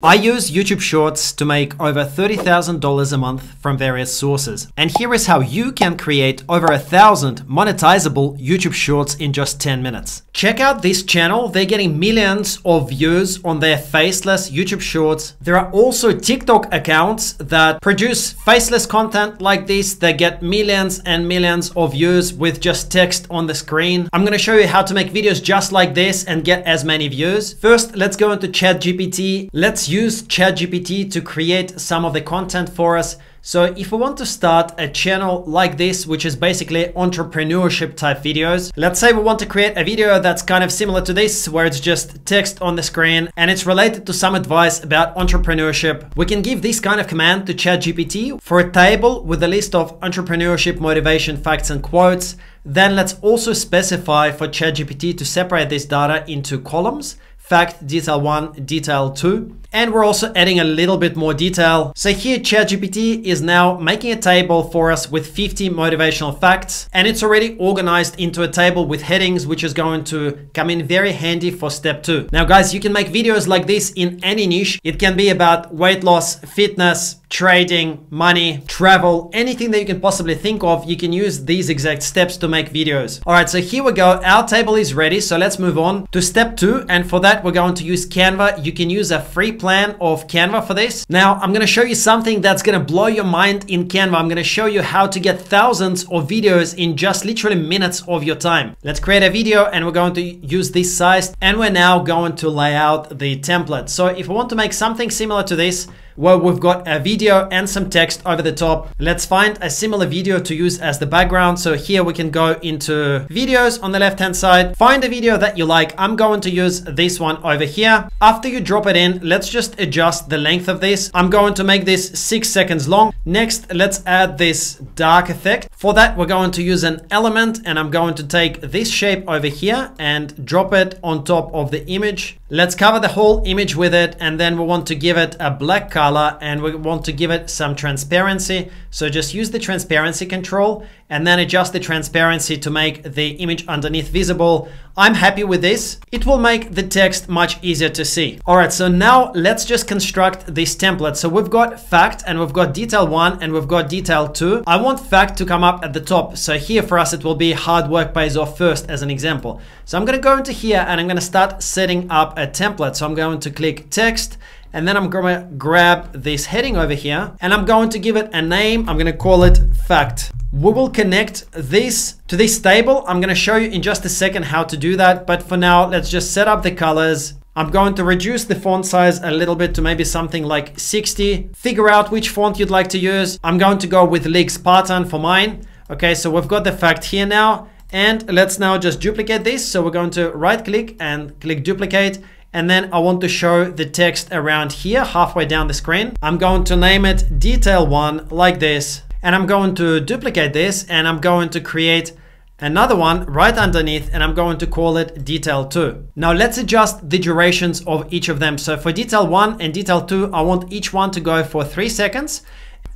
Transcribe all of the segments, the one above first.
I use YouTube Shorts to make over $30,000 a month from various sources. And here is how you can create over a thousand monetizable YouTube Shorts in just 10 minutes. Check out this channel. They're getting millions of views on their faceless YouTube Shorts. There are also TikTok accounts that produce faceless content like this. They get millions and millions of views with just text on the screen. I'm going to show you how to make videos just like this and get as many views. First, let's go into ChatGPT. Let's use ChatGPT to create some of the content for us. So if we want to start a channel like this, which is basically entrepreneurship type videos, let's say we want to create a video that's kind of similar to this, where it's just text on the screen and it's related to some advice about entrepreneurship. We can give this kind of command to ChatGPT for a table with a list of entrepreneurship motivation facts and quotes. Then let's also specify for ChatGPT to separate this data into columns fact detail 1, detail 2. And we're also adding a little bit more detail. So here ChatGPT is now making a table for us with 50 motivational facts and it's already organized into a table with headings which is going to come in very handy for step two. Now guys, you can make videos like this in any niche. It can be about weight loss, fitness, trading, money, travel, anything that you can possibly think of, you can use these exact steps to make videos. All right, so here we go. Our table is ready. So let's move on to step two. And for that, we're going to use Canva. You can use a free plan of Canva for this. Now, I'm going to show you something that's going to blow your mind in Canva. I'm going to show you how to get thousands of videos in just literally minutes of your time. Let's create a video and we're going to use this size and we're now going to lay out the template. So if we want to make something similar to this, where we've got a video and some text over the top. Let's find a similar video to use as the background. So here we can go into videos on the left hand side, find a video that you like. I'm going to use this one over here. After you drop it in, let's just adjust the length of this. I'm going to make this six seconds long. Next, let's add this dark effect. For that, we're going to use an element and I'm going to take this shape over here and drop it on top of the image. Let's cover the whole image with it and then we want to give it a black color and we want to give it some transparency. So just use the transparency control and then adjust the transparency to make the image underneath visible. I'm happy with this. It will make the text much easier to see. All right, so now let's just construct this template. So we've got fact and we've got detail one and we've got detail two. I want fact to come up at the top. So here for us, it will be hard work pays off first as an example. So I'm gonna go into here and I'm gonna start setting up a template. So I'm going to click text and then I'm gonna grab this heading over here and I'm going to give it a name. I'm gonna call it fact. We will connect this to this table. I'm to show you in just a second how to do that. But for now, let's just set up the colors. I'm going to reduce the font size a little bit to maybe something like 60. Figure out which font you'd like to use. I'm going to go with League Spartan for mine. Okay, so we've got the fact here now. And let's now just duplicate this. So we're going to right click and click duplicate. And then I want to show the text around here halfway down the screen. I'm going to name it detail one like this and I'm going to duplicate this and I'm going to create another one right underneath and I'm going to call it detail 2. Now let's adjust the durations of each of them. So for detail 1 and detail 2, I want each one to go for 3 seconds.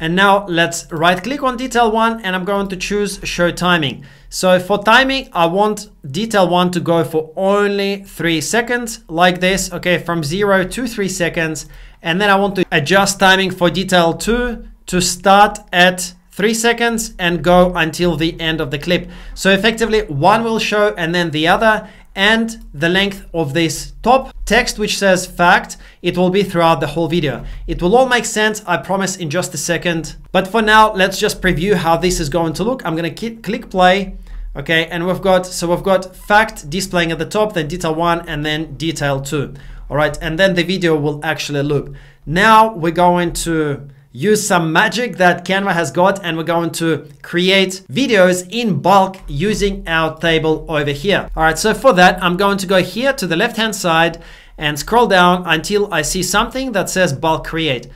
And now let's right click on detail 1 and I'm going to choose show timing. So for timing, I want detail 1 to go for only 3 seconds like this, okay, from 0 to 3 seconds. And then I want to adjust timing for detail 2 to start at three seconds and go until the end of the clip. So effectively one will show and then the other and the length of this top text which says fact it will be throughout the whole video. It will all make sense i promise in just a second. But for now let's just preview how this is going to look. I'm going to click play okay? And we've got so we've got fact displaying at the top then detail one and then detail two. All right and then the video will actually loop. Now we're going to use some magic that Canva has got and we're going to create videos in bulk using our table over here. All right, so for that, I'm going to go here to the left-hand side and scroll down until I see something that says bulk create.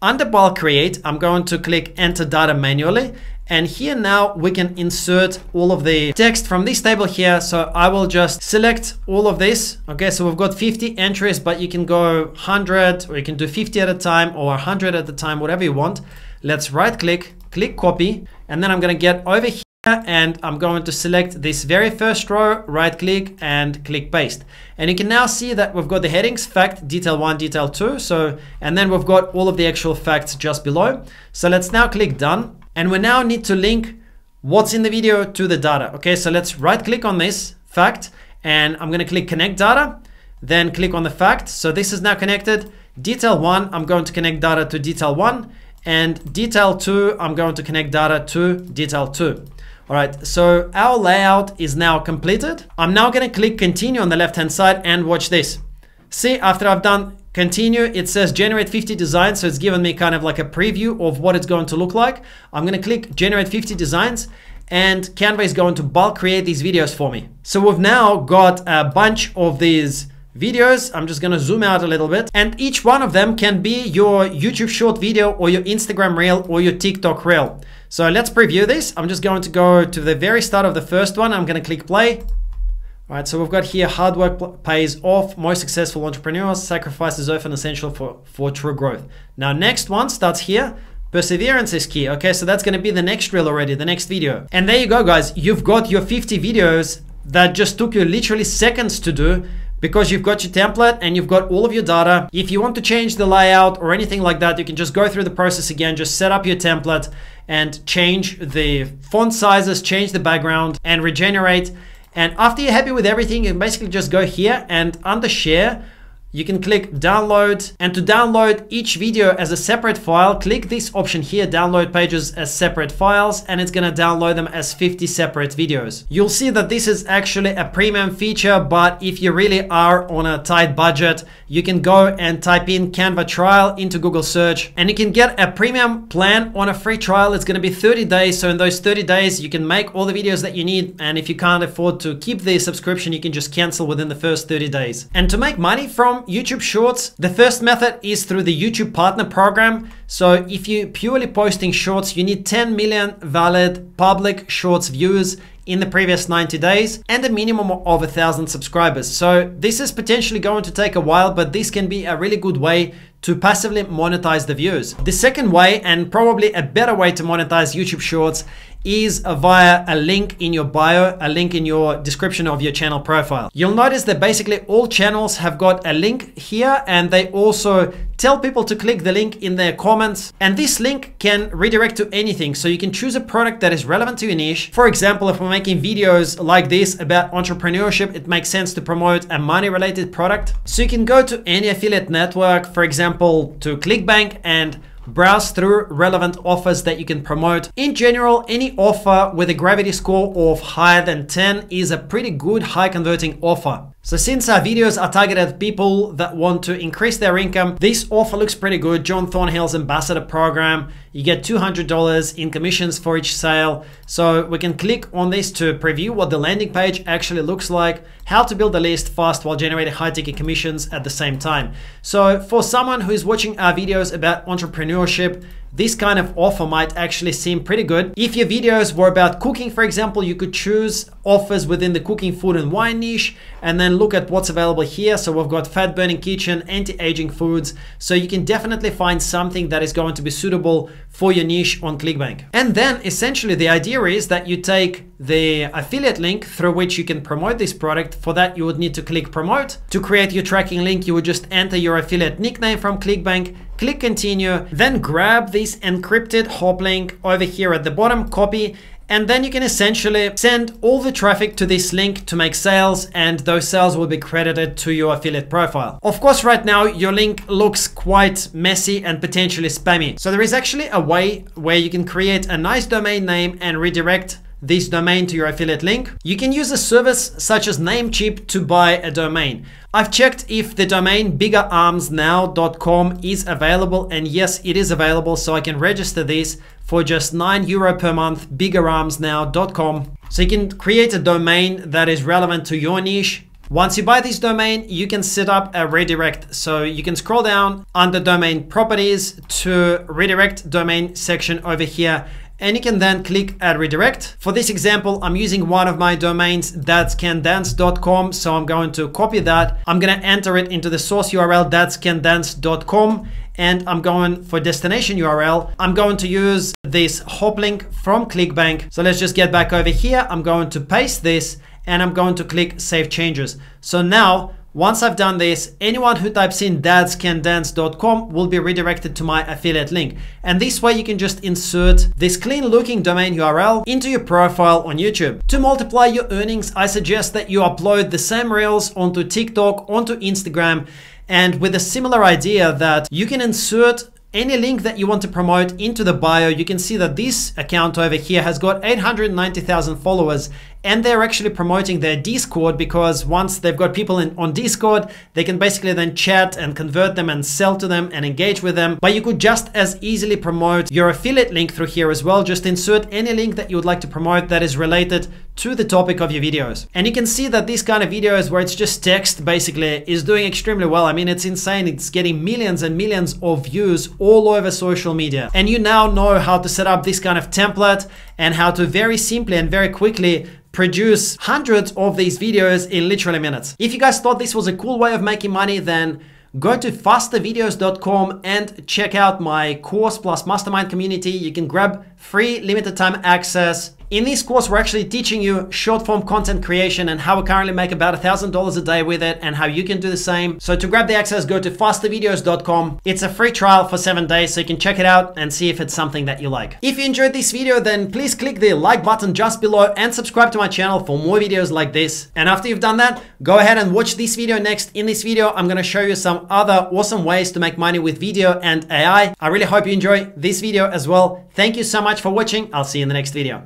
Under bulk create, I'm going to click enter data manually and here now we can insert all of the text from this table here. So I will just select all of this. Okay, so we've got 50 entries, but you can go 100 or you can do 50 at a time or 100 at a time, whatever you want. Let's right click, click copy, and then I'm gonna get over here and I'm going to select this very first row, right click and click paste. And you can now see that we've got the headings, fact, detail one, detail two. So, and then we've got all of the actual facts just below. So let's now click done. And we now need to link what's in the video to the data. Okay, so let's right click on this fact and I'm gonna click connect data, then click on the fact. So this is now connected. Detail one, I'm going to connect data to detail one and detail two, I'm going to connect data to detail two. All right, so our layout is now completed. I'm now gonna click continue on the left-hand side and watch this. See, after I've done continue, it says generate 50 designs. So it's given me kind of like a preview of what it's going to look like. I'm gonna click generate 50 designs and Canva is going to bulk create these videos for me. So we've now got a bunch of these videos. I'm just gonna zoom out a little bit and each one of them can be your YouTube short video or your Instagram reel or your TikTok reel. So let's preview this. I'm just going to go to the very start of the first one. I'm gonna click play. All right, so we've got here hard work pays off. Most successful entrepreneurs sacrifice is often essential for, for true growth. Now, next one starts here. Perseverance is key. Okay, so that's gonna be the next reel already, the next video. And there you go, guys. You've got your 50 videos that just took you literally seconds to do because you've got your template and you've got all of your data. If you want to change the layout or anything like that, you can just go through the process again, just set up your template and change the font sizes, change the background and regenerate. And after you're happy with everything, you can basically just go here and under share, you can click download and to download each video as a separate file, click this option here, download pages as separate files, and it's gonna download them as 50 separate videos. You'll see that this is actually a premium feature, but if you really are on a tight budget, you can go and type in Canva trial into Google search and you can get a premium plan on a free trial. It's gonna be 30 days. So in those 30 days, you can make all the videos that you need. And if you can't afford to keep the subscription, you can just cancel within the first 30 days. And to make money from YouTube Shorts, the first method is through the YouTube Partner Program. So if you're purely posting shorts, you need 10 million valid public shorts views in the previous 90 days and a minimum of a thousand subscribers. So this is potentially going to take a while, but this can be a really good way to passively monetize the views. The second way, and probably a better way to monetize YouTube Shorts, is via a link in your bio, a link in your description of your channel profile. You'll notice that basically all channels have got a link here and they also tell people to click the link in their comments. And this link can redirect to anything. So you can choose a product that is relevant to your niche. For example, if we're making videos like this about entrepreneurship, it makes sense to promote a money related product. So you can go to any affiliate network, for example, to ClickBank and browse through relevant offers that you can promote. In general, any offer with a gravity score of higher than 10 is a pretty good high converting offer. So since our videos are targeted at people that want to increase their income, this offer looks pretty good. John Thornhill's ambassador program, you get $200 in commissions for each sale. So we can click on this to preview what the landing page actually looks like, how to build a list fast while generating high ticket commissions at the same time. So for someone who is watching our videos about entrepreneurship, this kind of offer might actually seem pretty good. If your videos were about cooking, for example, you could choose offers within the cooking, food and wine niche and then look at what's available here. So we've got fat burning kitchen, anti-aging foods. So you can definitely find something that is going to be suitable for your niche on ClickBank. And then essentially the idea is that you take the affiliate link through which you can promote this product. For that, you would need to click promote. To create your tracking link, you would just enter your affiliate nickname from ClickBank, click continue, then grab this encrypted hop link over here at the bottom, copy, and then you can essentially send all the traffic to this link to make sales and those sales will be credited to your affiliate profile. Of course, right now your link looks quite messy and potentially spammy. So there is actually a way where you can create a nice domain name and redirect this domain to your affiliate link. You can use a service such as Namecheap to buy a domain. I've checked if the domain biggerarmsnow.com is available and yes, it is available. So I can register this for just 9 euro per month, biggerarmsnow.com. So you can create a domain that is relevant to your niche. Once you buy this domain, you can set up a redirect. So you can scroll down under domain properties to redirect domain section over here and you can then click add redirect. For this example, I'm using one of my domains dadscandance.com. So I'm going to copy that. I'm going to enter it into the source URL dadscandance.com and I'm going for destination URL. I'm going to use this hop link from ClickBank. So let's just get back over here. I'm going to paste this and I'm going to click save changes. So now once I've done this, anyone who types in dadscandance.com will be redirected to my affiliate link. And this way you can just insert this clean looking domain URL into your profile on YouTube. To multiply your earnings, I suggest that you upload the same reels onto TikTok, onto Instagram, and with a similar idea that you can insert any link that you want to promote into the bio, you can see that this account over here has got 890,000 followers and they're actually promoting their Discord because once they've got people in, on Discord, they can basically then chat and convert them and sell to them and engage with them. But you could just as easily promote your affiliate link through here as well. Just insert any link that you would like to promote that is related to the topic of your videos. And you can see that these kind of videos where it's just text basically is doing extremely well. I mean, it's insane. It's getting millions and millions of views all over social media. And you now know how to set up this kind of template and how to very simply and very quickly produce hundreds of these videos in literally minutes. If you guys thought this was a cool way of making money, then go to fastervideos.com and check out my course plus mastermind community. You can grab free limited time access in this course, we're actually teaching you short form content creation and how we currently make about $1,000 a day with it and how you can do the same. So to grab the access, go to fastervideos.com. It's a free trial for seven days, so you can check it out and see if it's something that you like. If you enjoyed this video, then please click the like button just below and subscribe to my channel for more videos like this. And after you've done that, go ahead and watch this video next. In this video, I'm gonna show you some other awesome ways to make money with video and AI. I really hope you enjoy this video as well. Thank you so much for watching. I'll see you in the next video.